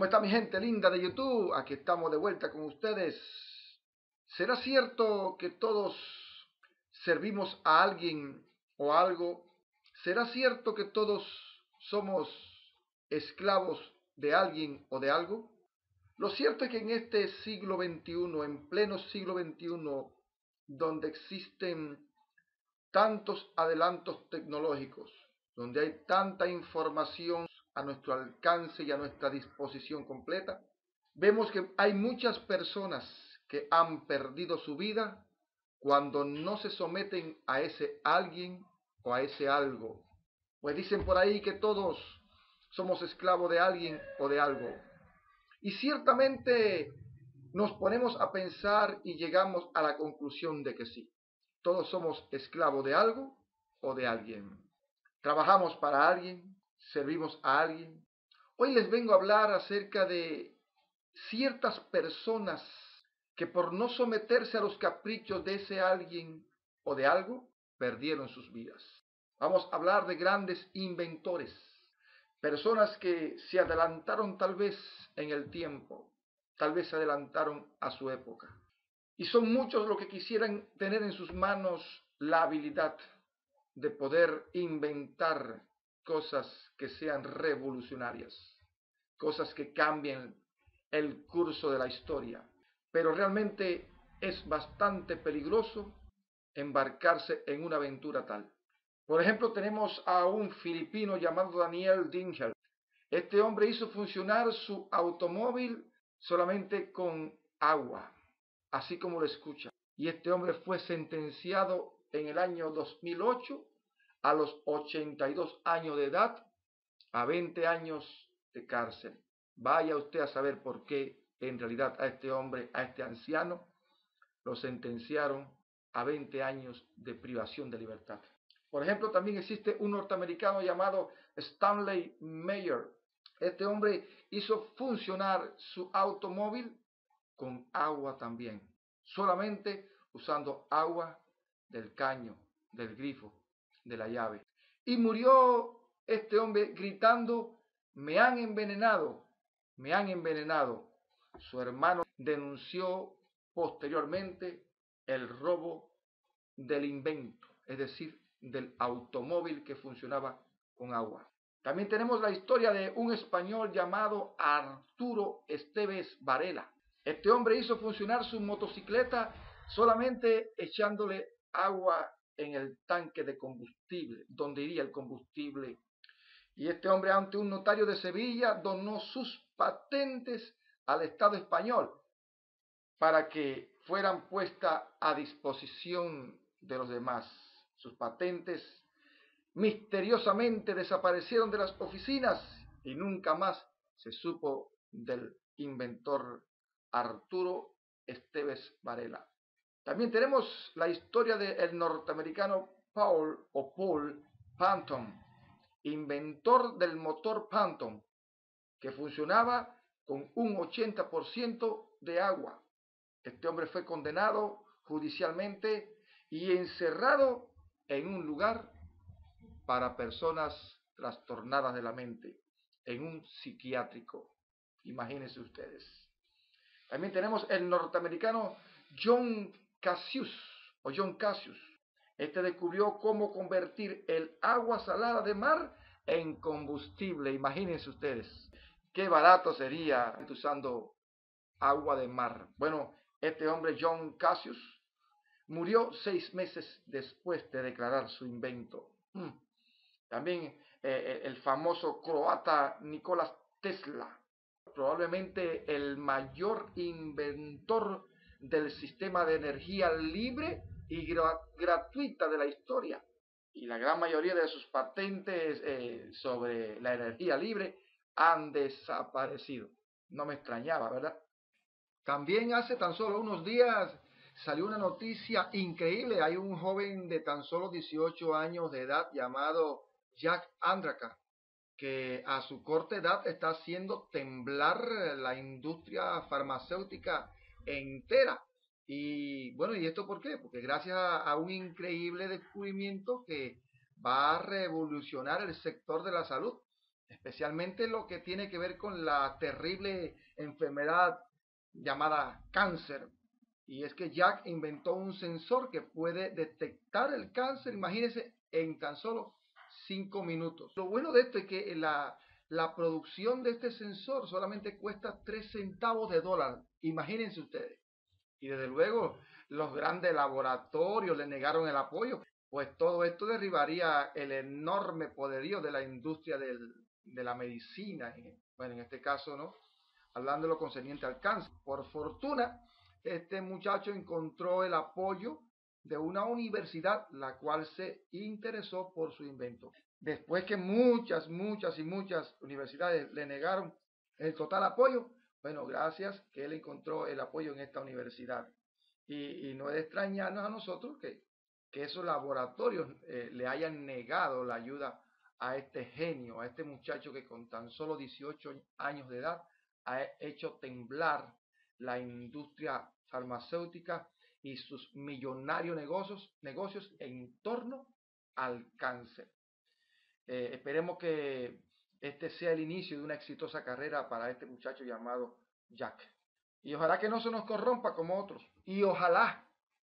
¿Cómo está mi gente linda de YouTube? Aquí estamos de vuelta con ustedes. ¿Será cierto que todos servimos a alguien o algo? ¿Será cierto que todos somos esclavos de alguien o de algo? Lo cierto es que en este siglo XXI, en pleno siglo XXI, donde existen tantos adelantos tecnológicos, donde hay tanta información a nuestro alcance y a nuestra disposición completa, vemos que hay muchas personas que han perdido su vida cuando no se someten a ese alguien o a ese algo. Pues dicen por ahí que todos somos esclavos de alguien o de algo. Y ciertamente nos ponemos a pensar y llegamos a la conclusión de que sí, todos somos esclavos de algo o de alguien. Trabajamos para alguien, servimos a alguien. Hoy les vengo a hablar acerca de ciertas personas que por no someterse a los caprichos de ese alguien o de algo, perdieron sus vidas. Vamos a hablar de grandes inventores, personas que se adelantaron tal vez en el tiempo, tal vez se adelantaron a su época. Y son muchos los que quisieran tener en sus manos la habilidad de poder inventar cosas que sean revolucionarias, cosas que cambien el curso de la historia. Pero realmente es bastante peligroso embarcarse en una aventura tal. Por ejemplo, tenemos a un filipino llamado Daniel Dinger. Este hombre hizo funcionar su automóvil solamente con agua, así como lo escucha. Y este hombre fue sentenciado en el año 2008 a los 82 años de edad a 20 años de cárcel. Vaya usted a saber por qué en realidad a este hombre, a este anciano, lo sentenciaron a 20 años de privación de libertad. Por ejemplo, también existe un norteamericano llamado Stanley Mayer. Este hombre hizo funcionar su automóvil con agua también, solamente usando agua del caño, del grifo de la llave. Y murió este hombre gritando, me han envenenado, me han envenenado. Su hermano denunció posteriormente el robo del invento, es decir, del automóvil que funcionaba con agua. También tenemos la historia de un español llamado Arturo Esteves Varela. Este hombre hizo funcionar su motocicleta solamente echándole agua en el tanque de combustible, donde iría el combustible. Y este hombre ante un notario de Sevilla donó sus patentes al Estado español para que fueran puestas a disposición de los demás. Sus patentes misteriosamente desaparecieron de las oficinas y nunca más se supo del inventor Arturo Esteves Varela. También tenemos la historia del norteamericano Paul o Paul Panton, inventor del motor Panton, que funcionaba con un 80% de agua. Este hombre fue condenado judicialmente y encerrado en un lugar para personas trastornadas de la mente, en un psiquiátrico. Imagínense ustedes. También tenemos el norteamericano John Cassius o John Cassius. Este descubrió cómo convertir el agua salada de mar en combustible. Imagínense ustedes qué barato sería usando agua de mar. Bueno, este hombre John Cassius murió seis meses después de declarar su invento. Hmm. También eh, eh, el famoso croata Nicolás Tesla, probablemente el mayor inventor del sistema de energía libre y gratuita de la historia. Y la gran mayoría de sus patentes eh, sobre la energía libre han desaparecido. No me extrañaba, ¿verdad? También hace tan solo unos días salió una noticia increíble. Hay un joven de tan solo 18 años de edad llamado Jack Andraka, que a su corta edad está haciendo temblar la industria farmacéutica entera. Y bueno, ¿y esto por qué? Porque gracias a, un increíble descubrimiento que va a revolucionar el sector de la salud. especialmente lo que tiene que ver con la terrible enfermedad llamada cáncer. Y es que Jack inventó un sensor que puede detectar el cáncer, imagínense, en tan solo cinco minutos. Lo bueno de esto es que la, la producción de este sensor solamente cuesta 3 centavos de dólar. Imagínense ustedes. Y desde luego los grandes laboratorios le negaron el apoyo, pues todo esto derribaría el enorme poderío de la industria de la medicina. Bueno, en este caso, ¿no? Hablando de lo concerniente al cáncer. Por fortuna, este muchacho encontró el apoyo de una universidad la cual se interesó por su invento. Después que muchas, muchas y muchas universidades le negaron el total apoyo, bueno, gracias que él encontró el apoyo en esta universidad. Y, no es de extrañarnos a nosotros que, que esos laboratorios eh, le hayan negado la ayuda a este genio, a este muchacho que con tan solo 18 años de edad ha hecho temblar la industria farmacéutica y sus millonarios negocios, negocios en torno al cáncer. Eh, esperemos que este sea el inicio de una exitosa carrera para este muchacho llamado Jack. Y ojalá que no se nos corrompa como otros. Y ojalá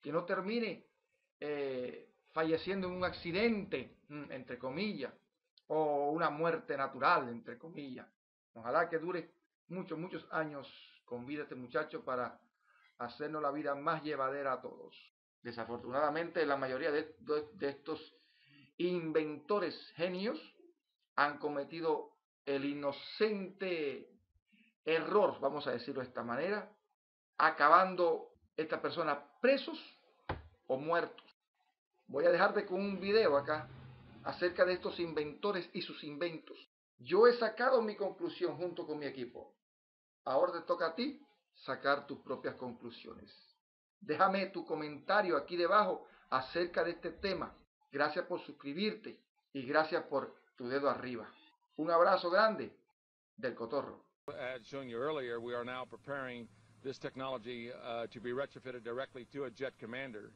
que no termine eh, falleciendo en un accidente, mm, entre comillas, o una muerte natural, entre comillas. Ojalá que dure muchos, muchos años con vida este muchacho para hacernos la vida más llevadera a todos. Desafortunadamente, la mayoría de, estos inventores genios han cometido el inocente error, vamos a decirlo de esta manera, acabando estas personas presos o muertos. Voy a dejarte con un video acá acerca de estos inventores y sus inventos. Yo he sacado mi conclusión junto con mi equipo. Ahora te toca a ti sacar tus propias conclusiones. Déjame tu comentario aquí debajo acerca de este tema. Gracias por suscribirte y gracias por tu dedo arriba. Un abrazo grande del cotorro. As shown you earlier, we are now preparing this technology uh, to be retrofitted directly to a jet commander,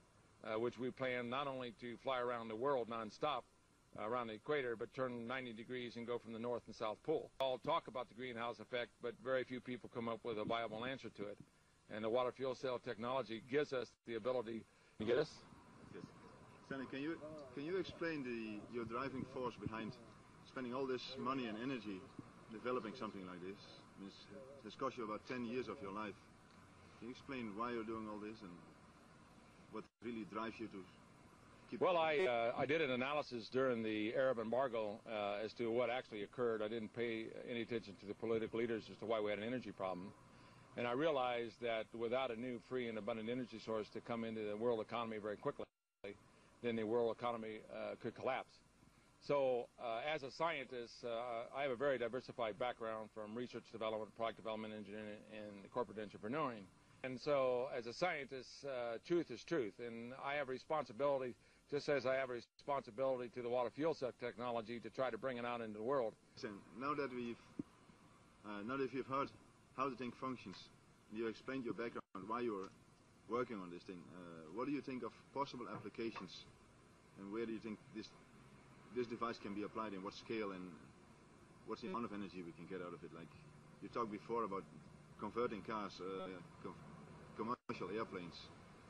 uh, which we plan not only to fly around the world nonstop, uh, around the equator, but turn 90 degrees and go from the North and South Pole. All talk about the greenhouse effect, but very few people come up with a viable answer to it. And the water fuel cell technology gives us the ability to get us. Yes. Can you can you explain the your driving force behind spending all this money and energy developing something like this? I mean, it's, it's cost you about 10 years of your life. Can you explain why you're doing all this and what really drives you to keep? well, I uh, I did an analysis during the Arab embargo uh, as to what actually occurred. I didn't pay any attention to the political leaders as to why we had an energy problem, and I realized that without a new, free, and abundant energy source to come into the world economy very quickly, then the world economy uh, could collapse. So, uh, as a scientist, uh, I have a very diversified background from research development, product development, engineering, and corporate entrepreneuring. And so, as a scientist, truth is truth, and I have responsibility just as I have a responsibility to the water fuel cell technology to try to bring it out into the world. Now that we've, uh, now that you've heard how the thing functions, you explained your background, why you're working on this thing. Uh, what do you think of possible applications, and where do you think this this device can be applied in what scale and what's the amount of energy we can get out of it? Like you talked before about converting cars, uh, com commercial airplanes.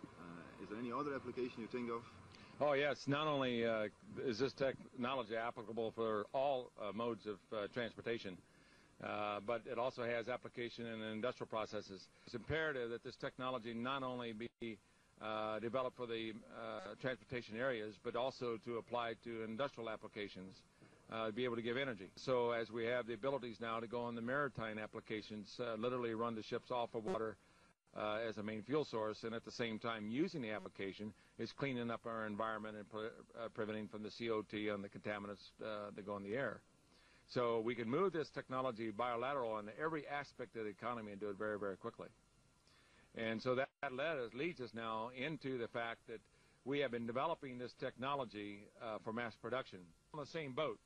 Uh, is there any other application you think of Oh yes, not only uh, is this technology applicable for all uh, modes of uh, transportation, uh, but it also has application in industrial processes. It's imperative that this technology not only be uh, developed for the uh, transportation areas, but also to apply to industrial applications, to be able to give energy. So as we have the abilities now to go on the maritime applications, literally run the ships off of water, uh, as a main fuel source, and at the same time using the application is cleaning up our environment and pre uh, preventing from the CO2 and the contaminants uh, that go in the air. So we can move this technology bilateral on every aspect of the economy and do it very, very quickly. And so that, that led us, leads us now into the fact that we have been developing this technology uh, for mass production on the same boat.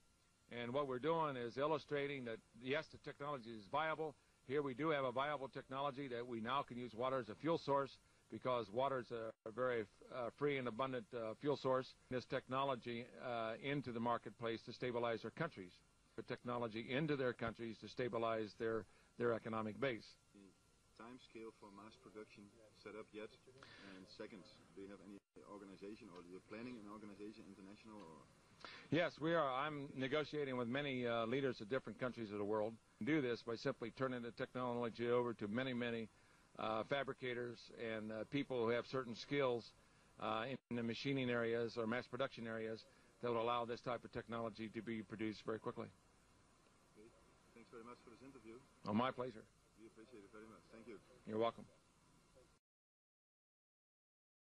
And what we're doing is illustrating that, yes, the technology is viable, here we do have a viable technology that we now can use water as a fuel source because water is a, a very uh, free and abundant uh, fuel source. This technology uh, into the marketplace to stabilize our countries. Of technology into their countries to stabilize their, their economic base. Time scale for mass production set up yet? And second, do you have any organization or you're planning an organization international or? Yes, we are. I'm negotiating with many uh, leaders of different countries of the world. Do this by simply turning the technology over to many, many uh, fabricators and uh, people who have certain skills uh, in the machining areas or mass production areas that will allow this type of technology to be produced very quickly. Thanks very much for this interview. Oh, my pleasure. We appreciate it very much. Thank you. You're welcome.